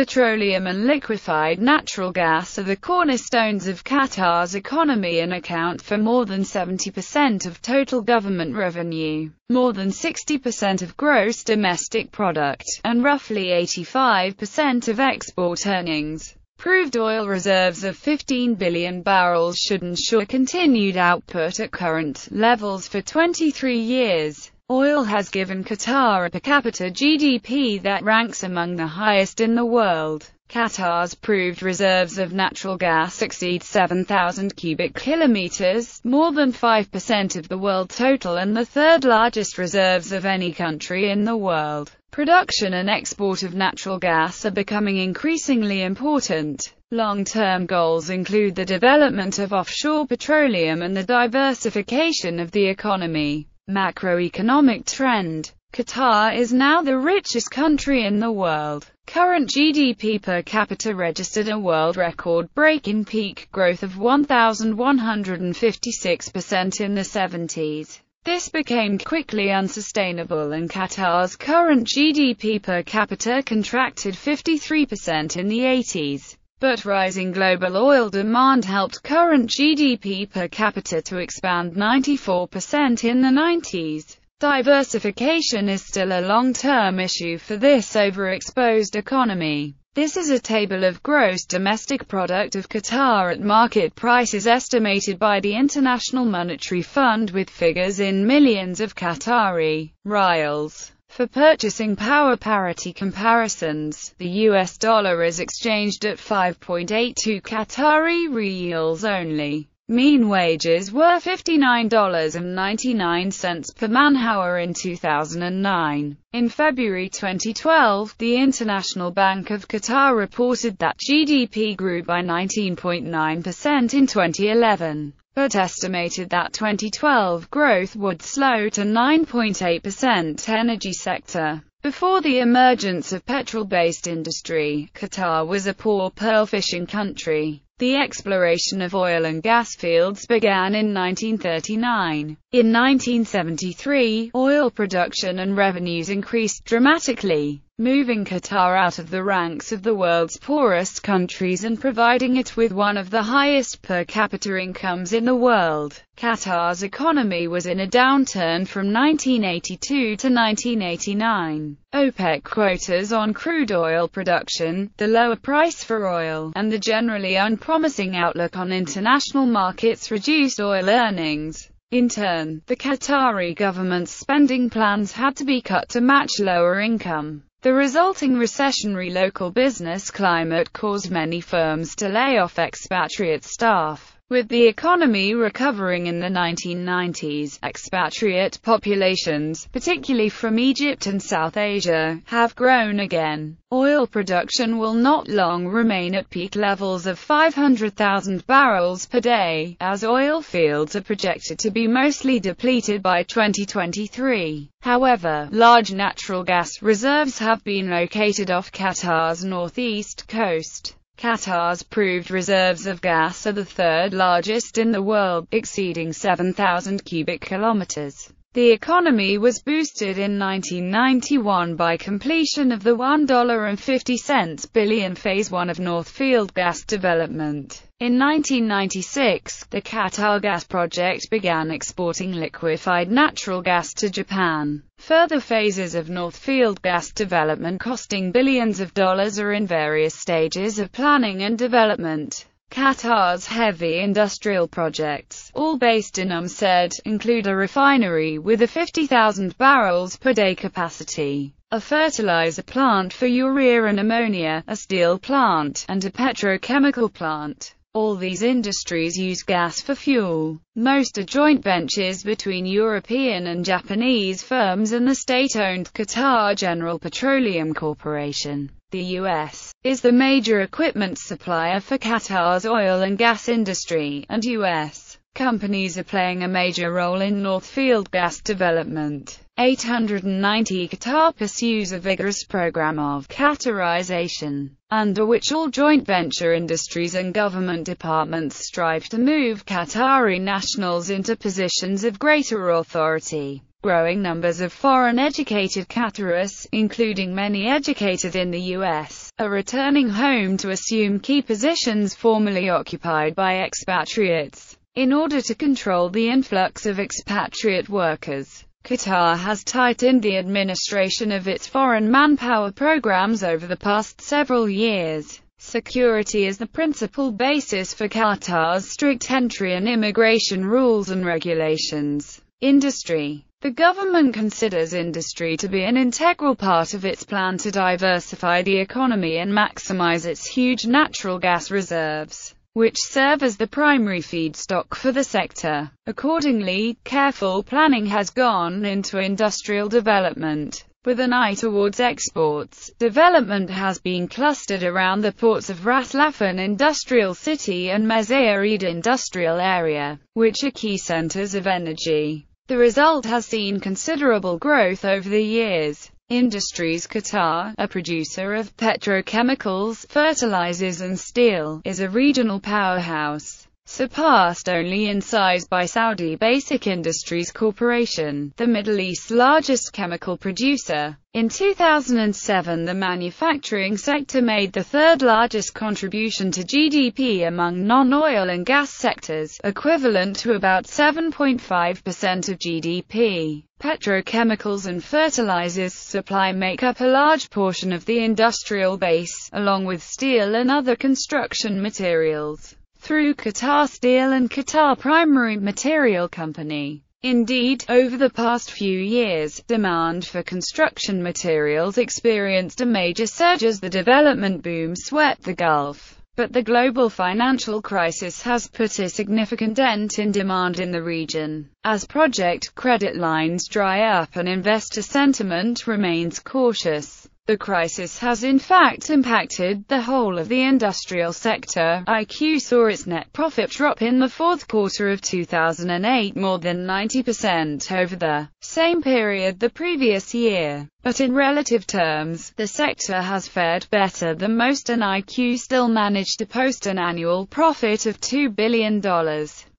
Petroleum and liquefied natural gas are the cornerstones of Qatar's economy and account for more than 70% of total government revenue, more than 60% of gross domestic product, and roughly 85% of export earnings. Proved oil reserves of 15 billion barrels should ensure continued output at current levels for 23 years. Oil has given Qatar a per capita GDP that ranks among the highest in the world. Qatar's proved reserves of natural gas exceed 7,000 cubic kilometers, more than 5% of the world total and the third largest reserves of any country in the world. Production and export of natural gas are becoming increasingly important. Long-term goals include the development of offshore petroleum and the diversification of the economy. Macroeconomic trend Qatar is now the richest country in the world. Current GDP per capita registered a world record-breaking peak growth of 1,156% in the 70s. This became quickly unsustainable and Qatar's current GDP per capita contracted 53% in the 80s. But rising global oil demand helped current GDP per capita to expand 94% in the 90s. Diversification is still a long-term issue for this overexposed economy. This is a table of gross domestic product of Qatar at market prices estimated by the International Monetary Fund with figures in millions of Qatari riyals. For purchasing power parity comparisons, the US dollar is exchanged at 5.82 Qatari riyals only. Mean wages were $59.99 per man-hour in 2009. In February 2012, the International Bank of Qatar reported that GDP grew by 19.9% in 2011, but estimated that 2012 growth would slow to 9.8%. Energy sector before the emergence of petrol-based industry, Qatar was a poor pearl fishing country. The exploration of oil and gas fields began in 1939. In 1973, oil production and revenues increased dramatically, moving Qatar out of the ranks of the world's poorest countries and providing it with one of the highest per capita incomes in the world. Qatar's economy was in a downturn from 1982 to 1989. OPEC quotas on crude oil production, the lower price for oil, and the generally unpromising outlook on international markets reduced oil earnings. In turn, the Qatari government's spending plans had to be cut to match lower income. The resulting recessionary local business climate caused many firms to lay off expatriate staff. With the economy recovering in the 1990s, expatriate populations, particularly from Egypt and South Asia, have grown again. Oil production will not long remain at peak levels of 500,000 barrels per day, as oil fields are projected to be mostly depleted by 2023. However, large natural gas reserves have been located off Qatar's northeast coast. Qatar's proved reserves of gas are the third largest in the world, exceeding 7,000 cubic kilometers. The economy was boosted in 1991 by completion of the $1.50 billion Phase 1 of North Field gas development. In 1996, the Qatar Gas Project began exporting liquefied natural gas to Japan. Further phases of North Field gas development costing billions of dollars are in various stages of planning and development. Qatar's heavy industrial projects, all based in UM UMSED, include a refinery with a 50,000 barrels per day capacity, a fertilizer plant for urea and ammonia, a steel plant, and a petrochemical plant. All these industries use gas for fuel. Most are joint ventures between European and Japanese firms and the state-owned Qatar General Petroleum Corporation. The U.S. is the major equipment supplier for Qatar's oil and gas industry, and U.S. companies are playing a major role in North Field gas development. 890 Qatar pursues a vigorous program of Qatarization, under which all joint venture industries and government departments strive to move Qatari nationals into positions of greater authority. Growing numbers of foreign-educated Qataris, including many educated in the U.S., are returning home to assume key positions formerly occupied by expatriates. In order to control the influx of expatriate workers, Qatar has tightened the administration of its foreign manpower programs over the past several years. Security is the principal basis for Qatar's strict entry and immigration rules and regulations. Industry the government considers industry to be an integral part of its plan to diversify the economy and maximize its huge natural gas reserves, which serve as the primary feedstock for the sector. Accordingly, careful planning has gone into industrial development. With an eye towards exports, development has been clustered around the ports of Ras Laffan Industrial City and Mesaieed Industrial Area, which are key centers of energy. The result has seen considerable growth over the years. Industries Qatar, a producer of petrochemicals, fertilizers and steel, is a regional powerhouse surpassed only in size by Saudi Basic Industries Corporation, the Middle East's largest chemical producer. In 2007 the manufacturing sector made the third largest contribution to GDP among non-oil and gas sectors, equivalent to about 7.5% of GDP. Petrochemicals and fertilizers supply make up a large portion of the industrial base, along with steel and other construction materials through Qatar Steel and Qatar Primary Material Company. Indeed, over the past few years, demand for construction materials experienced a major surge as the development boom swept the Gulf. But the global financial crisis has put a significant dent in demand in the region. As project credit lines dry up and investor sentiment remains cautious, the crisis has in fact impacted the whole of the industrial sector. IQ saw its net profit drop in the fourth quarter of 2008 more than 90% over the same period the previous year. But in relative terms, the sector has fared better than most and IQ still managed to post an annual profit of $2 billion.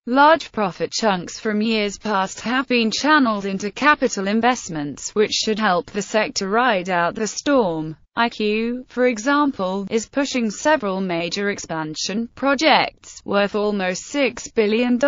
Large profit chunks from years past have been channeled into capital investments which should help the sector ride out the storm. IQ, for example, is pushing several major expansion projects, worth almost $6 billion,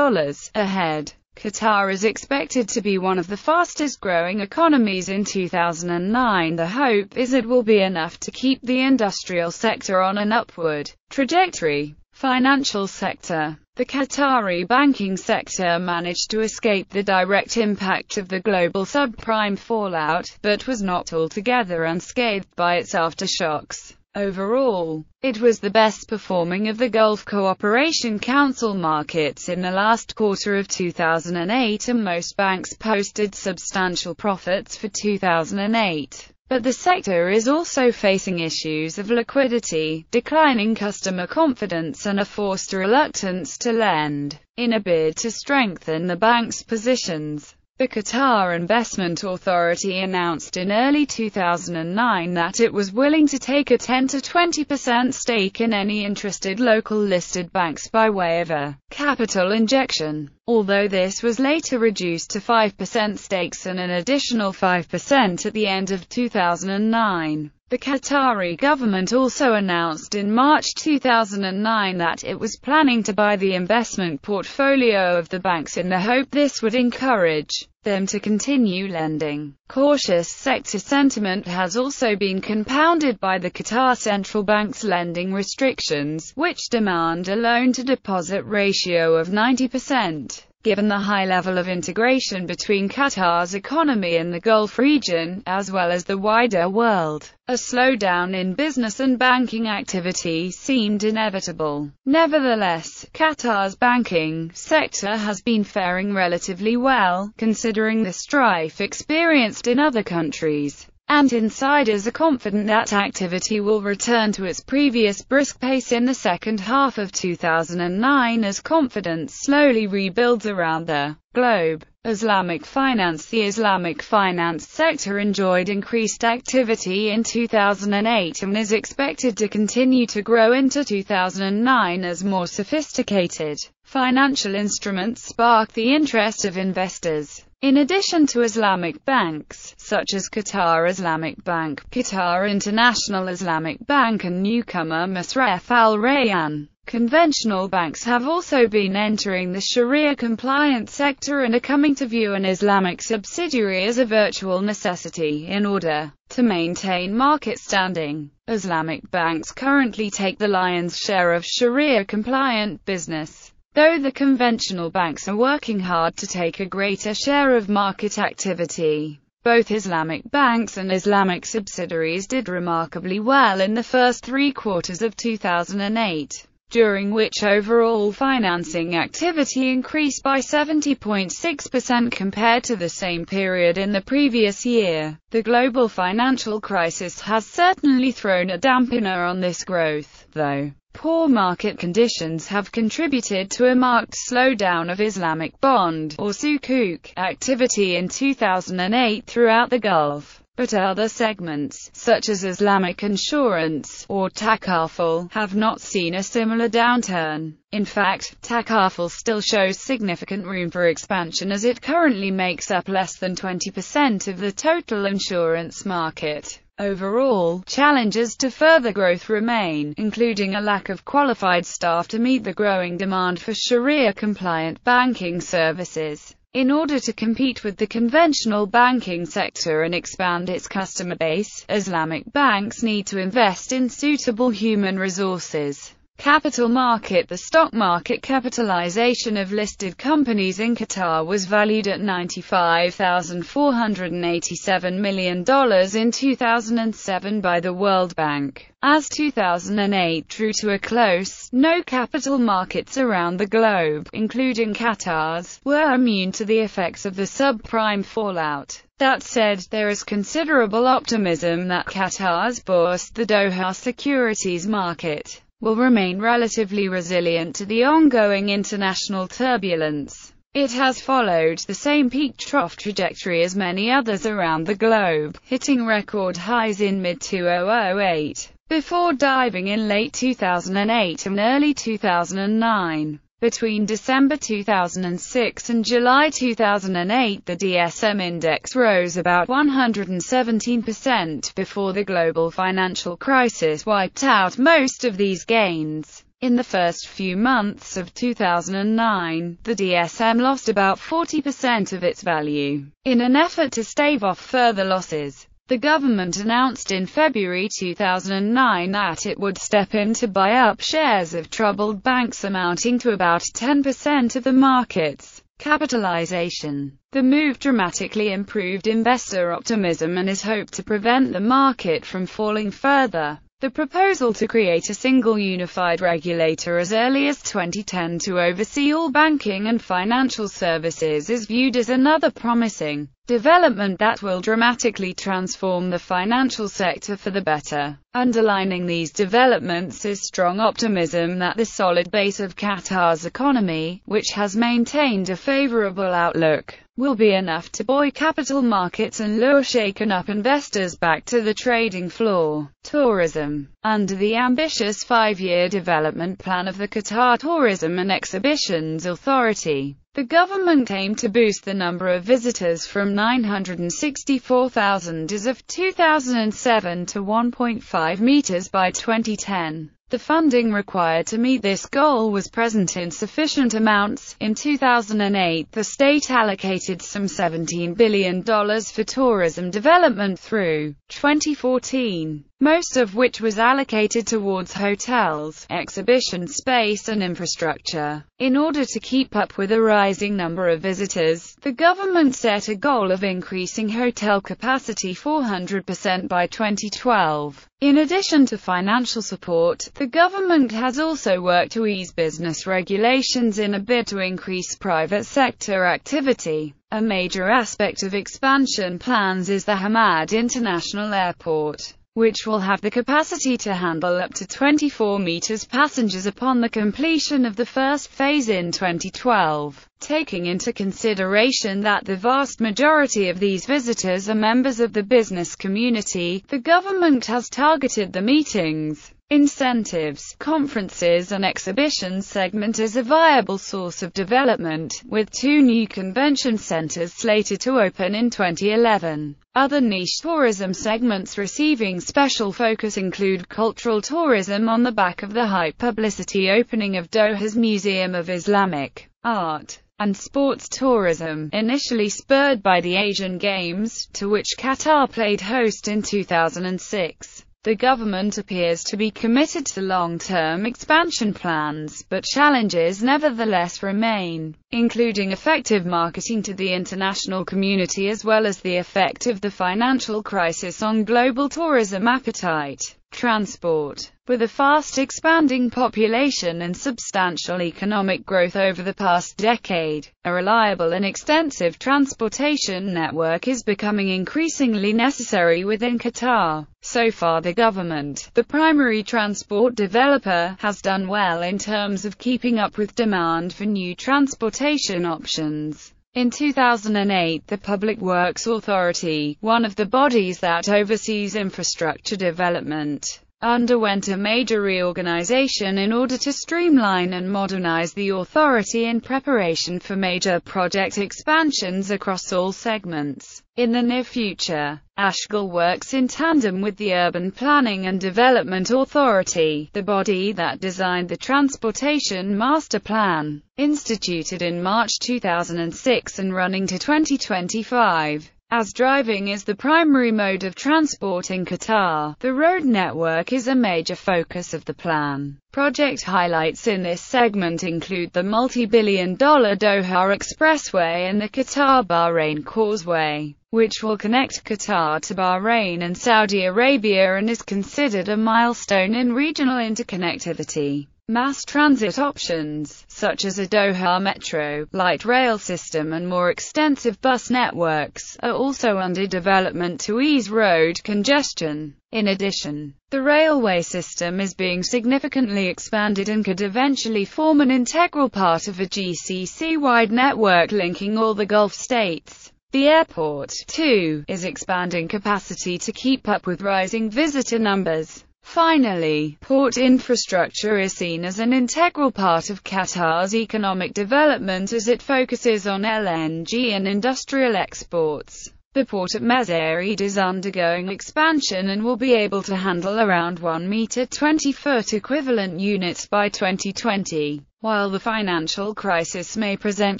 ahead. Qatar is expected to be one of the fastest growing economies in 2009. The hope is it will be enough to keep the industrial sector on an upward trajectory. Financial sector the Qatari banking sector managed to escape the direct impact of the global subprime fallout, but was not altogether unscathed by its aftershocks. Overall, it was the best performing of the Gulf Cooperation Council markets in the last quarter of 2008 and most banks posted substantial profits for 2008. But the sector is also facing issues of liquidity, declining customer confidence and a forced reluctance to lend, in a bid to strengthen the bank's positions. The Qatar Investment Authority announced in early 2009 that it was willing to take a 10 to 20% stake in any interested local listed banks by way of a capital injection, although this was later reduced to 5% stakes and an additional 5% at the end of 2009. The Qatari government also announced in March 2009 that it was planning to buy the investment portfolio of the banks in the hope this would encourage them to continue lending. Cautious sector sentiment has also been compounded by the Qatar Central Bank's lending restrictions, which demand a loan-to-deposit ratio of 90%. Given the high level of integration between Qatar's economy and the Gulf region, as well as the wider world, a slowdown in business and banking activity seemed inevitable. Nevertheless, Qatar's banking sector has been faring relatively well, considering the strife experienced in other countries and insiders are confident that activity will return to its previous brisk pace in the second half of 2009 as confidence slowly rebuilds around the globe. Islamic finance The Islamic finance sector enjoyed increased activity in 2008 and is expected to continue to grow into 2009 as more sophisticated financial instruments spark the interest of investors. In addition to Islamic banks, such as Qatar Islamic Bank, Qatar International Islamic Bank and newcomer Masraf Al Rayan, Conventional banks have also been entering the Sharia-compliant sector and are coming to view an Islamic subsidiary as a virtual necessity in order to maintain market standing. Islamic banks currently take the lion's share of Sharia-compliant business, though the conventional banks are working hard to take a greater share of market activity. Both Islamic banks and Islamic subsidiaries did remarkably well in the first three quarters of 2008 during which overall financing activity increased by 70.6% compared to the same period in the previous year. The global financial crisis has certainly thrown a dampener on this growth, though. Poor market conditions have contributed to a marked slowdown of Islamic bond, or sukuk, activity in 2008 throughout the Gulf but other segments, such as Islamic insurance, or takaful, have not seen a similar downturn. In fact, takaful still shows significant room for expansion as it currently makes up less than 20% of the total insurance market. Overall, challenges to further growth remain, including a lack of qualified staff to meet the growing demand for Sharia-compliant banking services. In order to compete with the conventional banking sector and expand its customer base, Islamic banks need to invest in suitable human resources. Capital market The stock market capitalization of listed companies in Qatar was valued at $95,487 million in 2007 by the World Bank. As 2008 drew to a close, no capital markets around the globe, including Qatar's, were immune to the effects of the subprime fallout. That said, there is considerable optimism that Qatar's bourse, the Doha securities market, will remain relatively resilient to the ongoing international turbulence. It has followed the same peak-trough trajectory as many others around the globe, hitting record highs in mid-2008, before diving in late 2008 and early 2009. Between December 2006 and July 2008 the DSM index rose about 117% before the global financial crisis wiped out most of these gains. In the first few months of 2009, the DSM lost about 40% of its value. In an effort to stave off further losses, the government announced in February 2009 that it would step in to buy up shares of troubled banks amounting to about 10% of the market's capitalization. The move dramatically improved investor optimism and is hoped to prevent the market from falling further. The proposal to create a single unified regulator as early as 2010 to oversee all banking and financial services is viewed as another promising development that will dramatically transform the financial sector for the better. Underlining these developments is strong optimism that the solid base of Qatar's economy, which has maintained a favorable outlook, will be enough to buoy capital markets and lure shaken-up investors back to the trading floor. Tourism Under the ambitious five-year development plan of the Qatar Tourism and Exhibitions Authority, the government aimed to boost the number of visitors from 964,000 as of 2007 to 1.5 meters by 2010. The funding required to meet this goal was present in sufficient amounts. In 2008, the state allocated some $17 billion for tourism development through 2014 most of which was allocated towards hotels, exhibition space and infrastructure. In order to keep up with a rising number of visitors, the government set a goal of increasing hotel capacity 400% by 2012. In addition to financial support, the government has also worked to ease business regulations in a bid to increase private sector activity. A major aspect of expansion plans is the Hamad International Airport which will have the capacity to handle up to 24 meters passengers upon the completion of the first phase in 2012. Taking into consideration that the vast majority of these visitors are members of the business community, the government has targeted the meetings incentives, conferences and exhibitions segment is a viable source of development, with two new convention centers slated to open in 2011. Other niche tourism segments receiving special focus include cultural tourism on the back of the high publicity opening of Doha's Museum of Islamic Art, and sports tourism, initially spurred by the Asian Games, to which Qatar played host in 2006. The government appears to be committed to long-term expansion plans, but challenges nevertheless remain, including effective marketing to the international community as well as the effect of the financial crisis on global tourism appetite. Transport. With a fast expanding population and substantial economic growth over the past decade, a reliable and extensive transportation network is becoming increasingly necessary within Qatar. So far the government, the primary transport developer, has done well in terms of keeping up with demand for new transportation options. In 2008 the Public Works Authority, one of the bodies that oversees infrastructure development, underwent a major reorganization in order to streamline and modernize the authority in preparation for major project expansions across all segments. In the near future, Ashghal works in tandem with the Urban Planning and Development Authority, the body that designed the Transportation Master Plan, instituted in March 2006 and running to 2025. As driving is the primary mode of transport in Qatar, the road network is a major focus of the plan. Project highlights in this segment include the multi-billion dollar Doha Expressway and the Qatar-Bahrain Causeway, which will connect Qatar to Bahrain and Saudi Arabia and is considered a milestone in regional interconnectivity. Mass transit options, such as a Doha Metro, light rail system and more extensive bus networks, are also under development to ease road congestion. In addition, the railway system is being significantly expanded and could eventually form an integral part of a GCC-wide network linking all the Gulf states. The airport, too, is expanding capacity to keep up with rising visitor numbers. Finally, port infrastructure is seen as an integral part of Qatar's economic development as it focuses on LNG and industrial exports. The port at Mesaieed is undergoing expansion and will be able to handle around 1 meter 20 foot equivalent units by 2020. While the financial crisis may present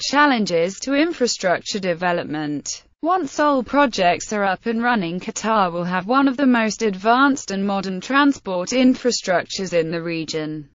challenges to infrastructure development, once all projects are up and running Qatar will have one of the most advanced and modern transport infrastructures in the region.